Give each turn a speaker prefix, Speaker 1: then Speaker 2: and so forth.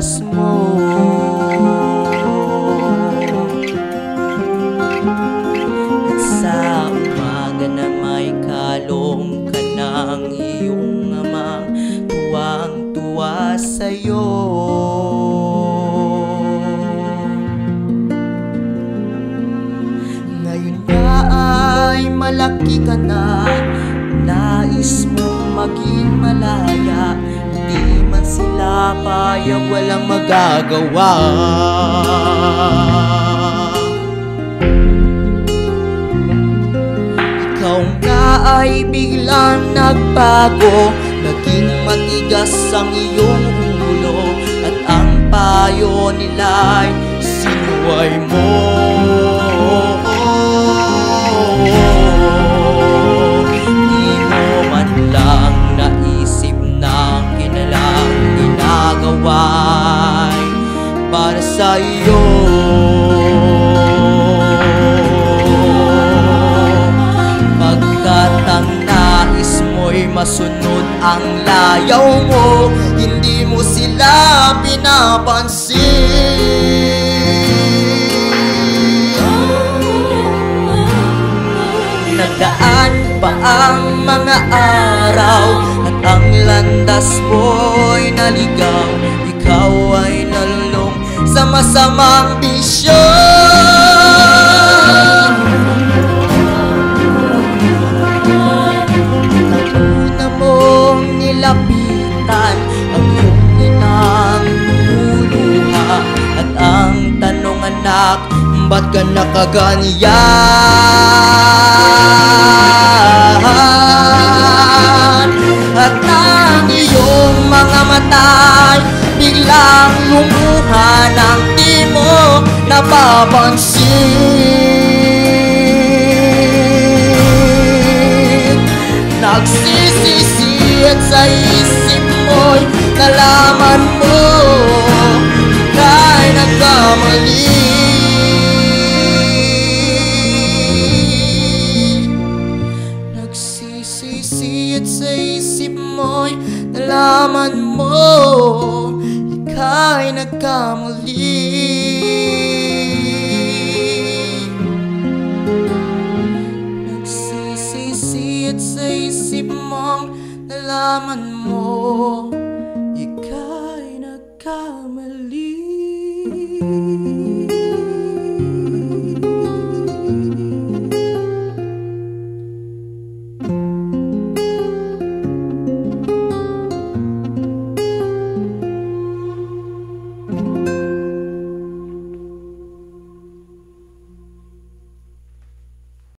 Speaker 1: gatas mo. At sa umaga na may kalong ka ng iyong amang Tuwang-tuwa sa'yo. Ngayon nga ay malaki ka na Nais mong maging malaya sila payag walang magagawa. Ikaw nga ay biglang nagbago Naging matigas ang iyong ulo At ang payo nila'y sinuway mo masunod ang layaw mo Hindi mo sila pinapansin. Nagdaan pa ang mga araw At ang landas mo'y naligaw. Ikaw ay nalulong sa masamang bisyo Ba't ka nakaganyan? At ang iyong mga matay Biglang lumuha ng di mo napapansin Ika'y nagkamali Nagsisisi at sa isip mong nalaman mo